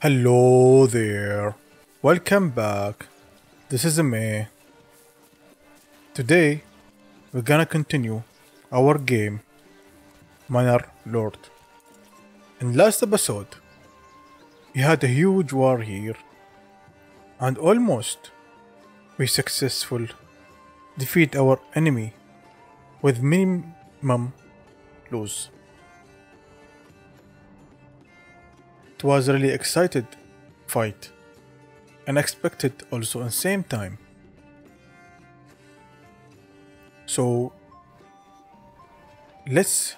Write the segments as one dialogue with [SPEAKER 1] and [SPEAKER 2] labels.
[SPEAKER 1] Hello there. Welcome back. This is May. Today, we're gonna continue our game, Manor Lord. In last episode, we had a huge war here, and almost we successful defeat our enemy with minimum lose. It was really excited fight. Unexpected also at same time. So let's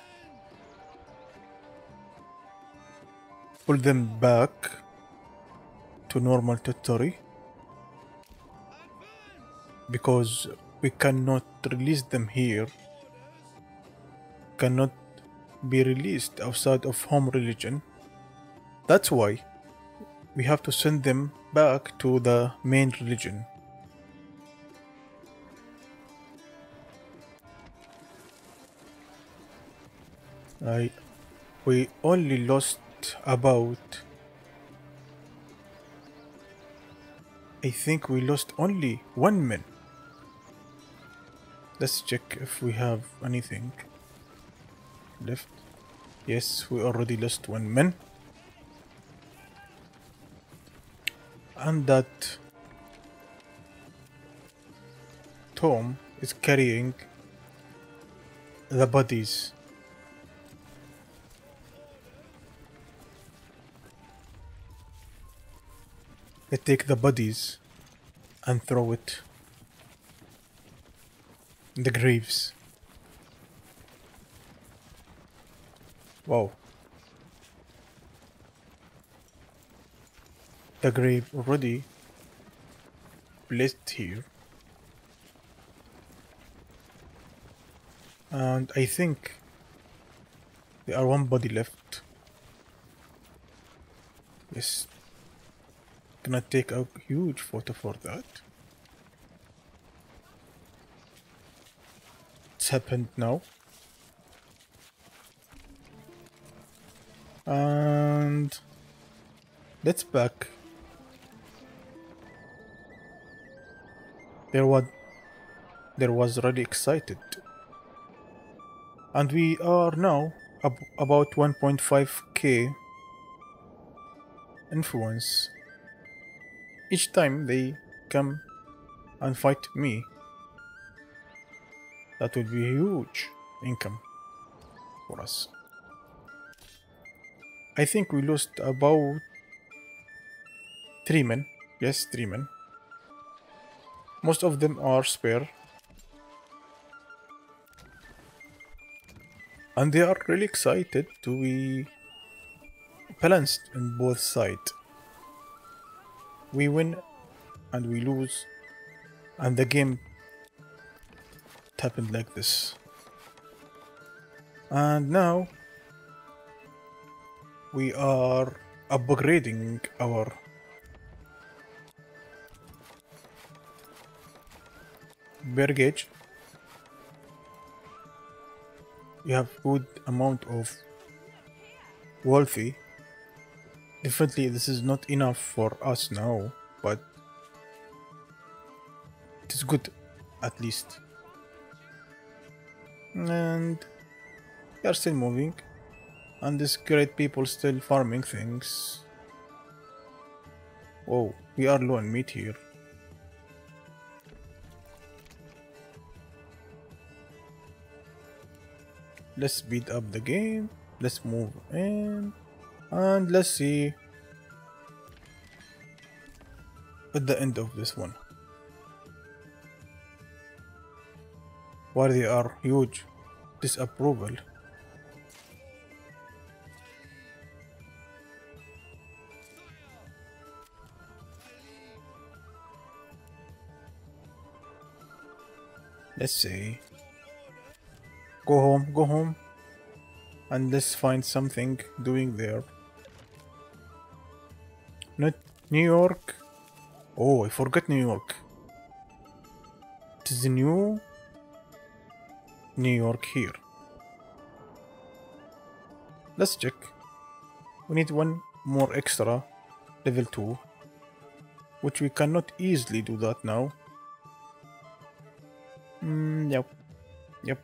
[SPEAKER 1] pull them back to normal territory because we cannot release them here cannot be released outside of home religion that's why we have to send them back to the main religion. I we only lost about I think we lost only one man. Let's check if we have anything left. Yes, we already lost one man. And that Tom is carrying the bodies. They take the bodies and throw it in the graves. Wow. The grave already placed here. And I think there are one body left. Yes. Gonna take a huge photo for that. It's happened now. And let's back there was there was really excited. And we are now ab about 1.5k influence. Each time they come and fight me that would be huge income for us. I think we lost about three men. Yes three men most of them are spare. And they are really excited to be balanced in both sides. We win and we lose and the game happened like this. And now we are upgrading our burgage. You have good amount of wealthy. Definitely this is not enough for us now but it is good at least. And we are still moving. And these great people still farming things. Oh we are low on meat here let's speed up the game. Let's move in. And let's see. At the end of this one. Why they are huge. Disapproval. Let's see Go home, go home. And let's find something doing there. Not New York. Oh, I forgot New York. It is new New York here. Let's check. We need one more extra level 2 which we cannot easily do that now mm, yep yep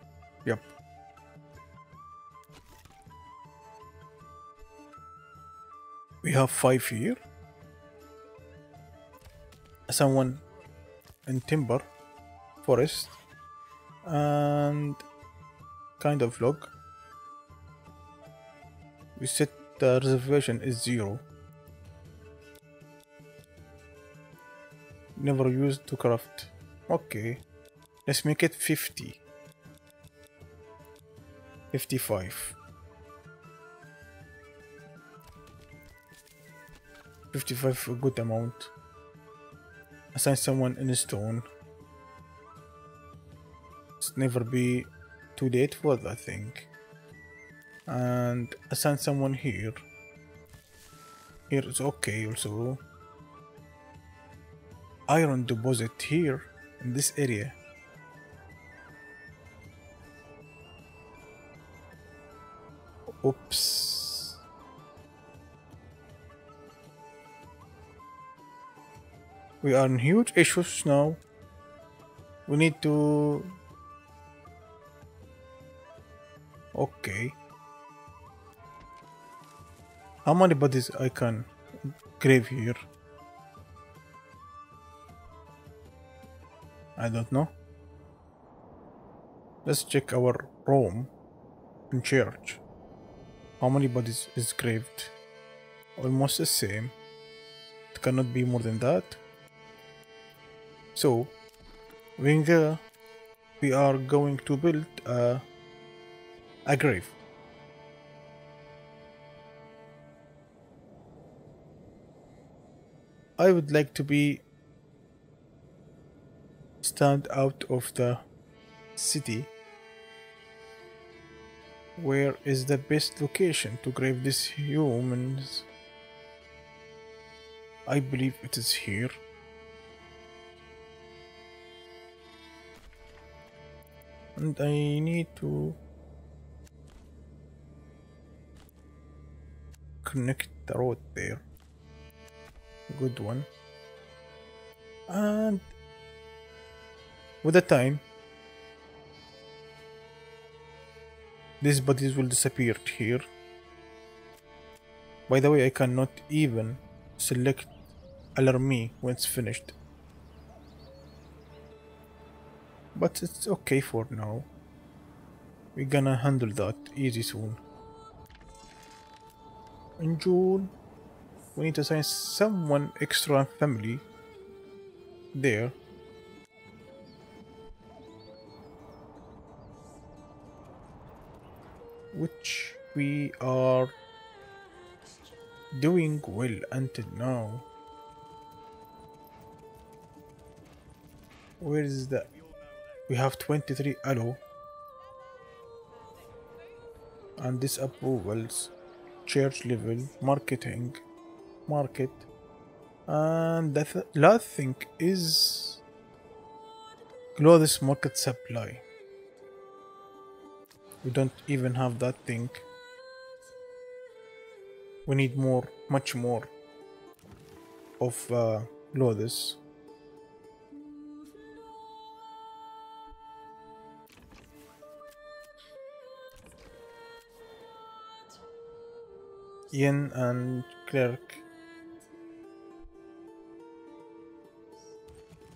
[SPEAKER 1] yep we have five here. Someone in timber forest and kind of log. We set the reservation is zero. Never used to craft. Okay. Let's make it 50 55 55 a good amount. Assign someone in stone. It's never be too late for that I think. and assign someone here. Here is okay also. Iron deposit here in this area. Oops we are in huge issues now we need to okay how many bodies I can grave here I don't know. Let's check our room in church. How many bodies is graved? Almost the same. It cannot be more than that. So, there, we are going to build a, a grave. I would like to be stand out of the city. Where is the best location to grave these humans? I believe it is here and I need to connect the road there good one and with the time, these bodies will disappear here. By the way, I cannot even select Alarmy when it's finished. But it's okay for now. We're gonna handle that easy soon. In June, we need to assign someone extra family there which we are doing well until now. Where is that? We have 23 allo and this approvals, church level, marketing, market, and the th last thing is clothes market supply. We don't even have that thing. We need more, much more of uh, Lotus. Yin and Clerk.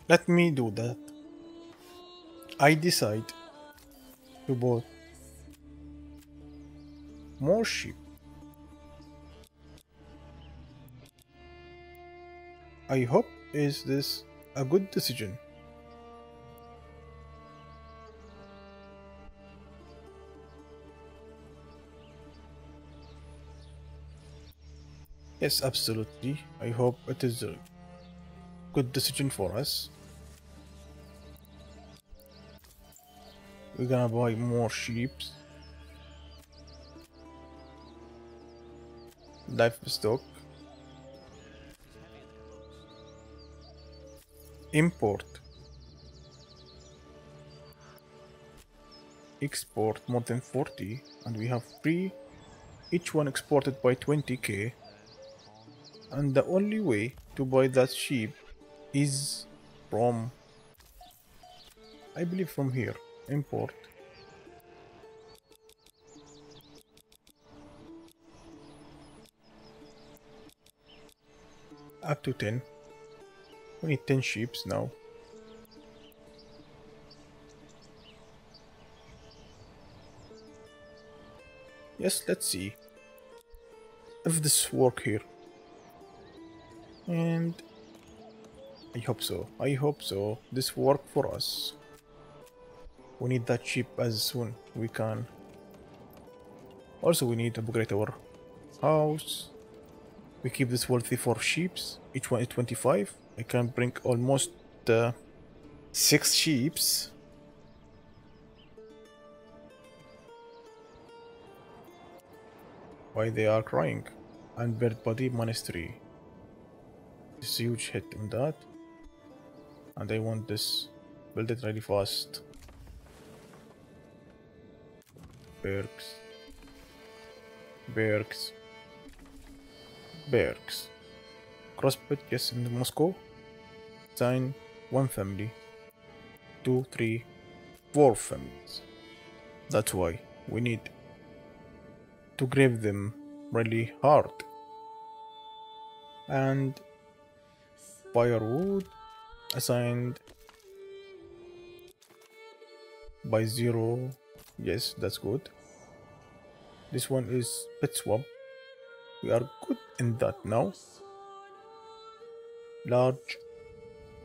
[SPEAKER 1] Let me do that. I decide to both more sheep. I hope is this a good decision. Yes, absolutely. I hope it is a good decision for us. We're gonna buy more sheep. livestock import export more than 40 and we have three each one exported by 20k and the only way to buy that sheep is from I believe from here import. Up to 10 we need 10 sheeps now. Yes let's see. If this work here and I hope so. I hope so. This work for us. We need that sheep as soon we can. Also we need to upgrade our house. We keep this worthy for sheeps each one is 25 I can bring almost uh, six sheeps why they are crying? And bird body monastery this huge hit on that. And I want this build it really fast. Bergs Bergs Bergs CrossFit yes in Moscow. Sign one family. Two three four families. That's why we need to grave them really hard. And firewood assigned by zero. Yes that's good. This one is pet swap. We are good in that now. Large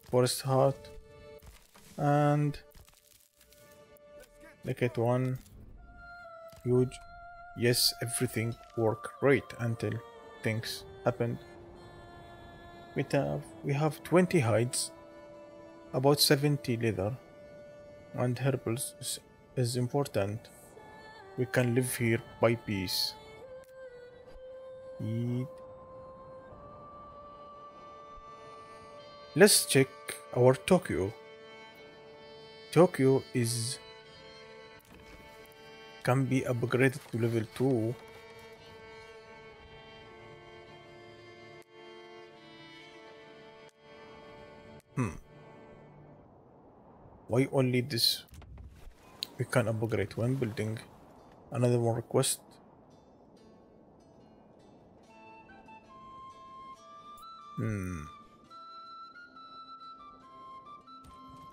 [SPEAKER 1] forest hut and look at one. Huge. Yes everything worked great until things happened we have we have 20 hides about 70 leather and herbals is, is important. We can live here by peace. Eat. Let's check our tokyo. Tokyo is can be upgraded to level 2 Hmm. Why only this? We can upgrade one building. Another one request. Hmm.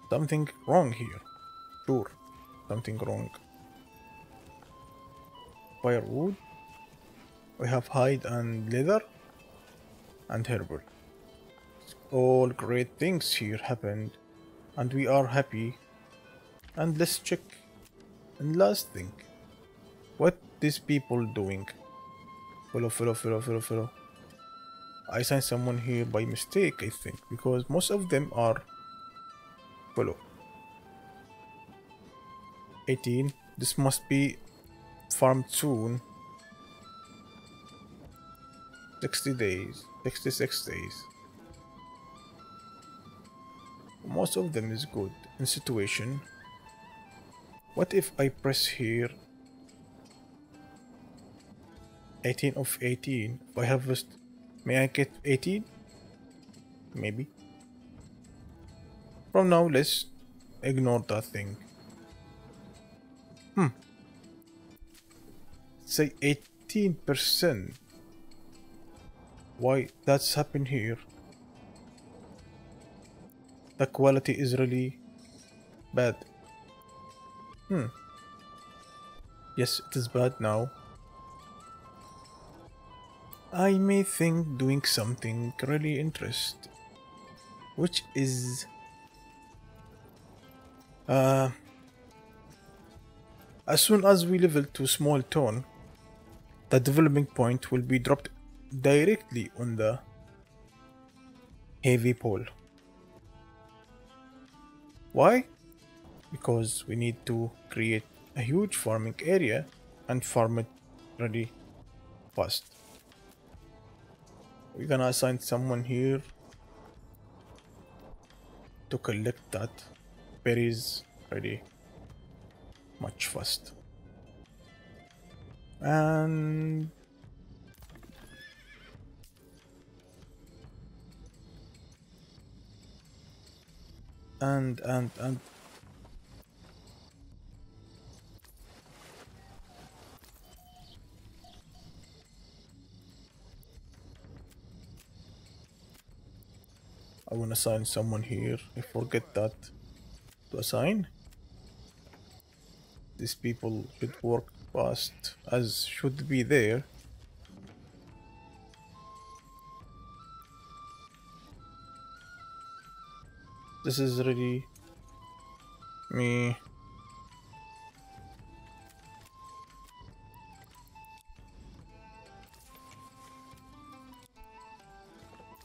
[SPEAKER 1] Something wrong here. Sure. Something wrong. Firewood. We have hide and leather. And herbal all great things here happened and we are happy. And let's check and last thing. What these people doing? Follow follow follow follow follow. I signed someone here by mistake I think because most of them are fallow. 18 this must be farm soon. 60 days. 66 days most of them is good in situation. What if I press here? 18 of 18 if I harvest may I get 18 maybe. From now let's ignore that thing. Hmm. Say 18% why that's happened here the quality is really bad. Hmm. Yes, it is bad now. I may think doing something really interesting, which is uh, as soon as we level to small town, the developing point will be dropped directly on the heavy plough. Why? Because we need to create a huge farming area and farm it really fast. We're gonna assign someone here to collect that berries ready much fast. And and and and I want to assign someone here. I forget that to assign. These people should work fast as should be there. This is really me.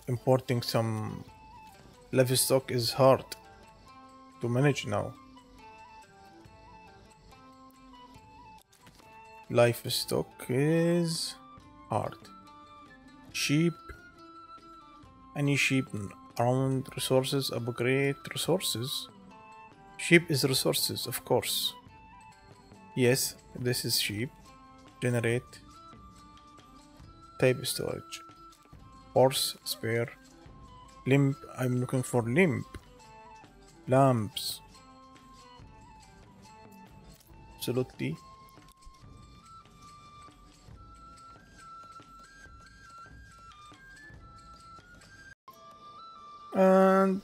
[SPEAKER 1] Importing some livestock is hard to manage now. Livestock is hard. Sheep. Any sheep around resources upgrade resources. Sheep is resources, of course. Yes, this is sheep. Generate. Type storage. Horse, spare. Limb, I'm looking for limp. Lamps. Absolutely. And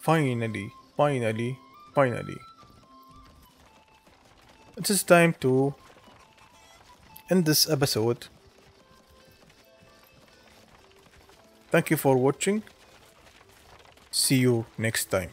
[SPEAKER 1] finally, finally, finally, it is time to end this episode. Thank you for watching. See you next time.